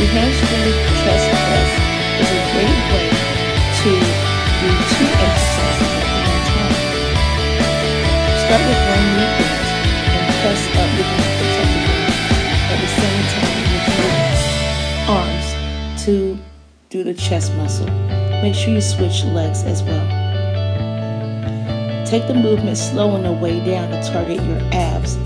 The chest press is a great way to do two exercises at the one time. Start with one knee bent and press up behind the protected At the same time, with your arms to do the chest muscle. Make sure you switch legs as well. Take the movement slow on the way down to target your abs.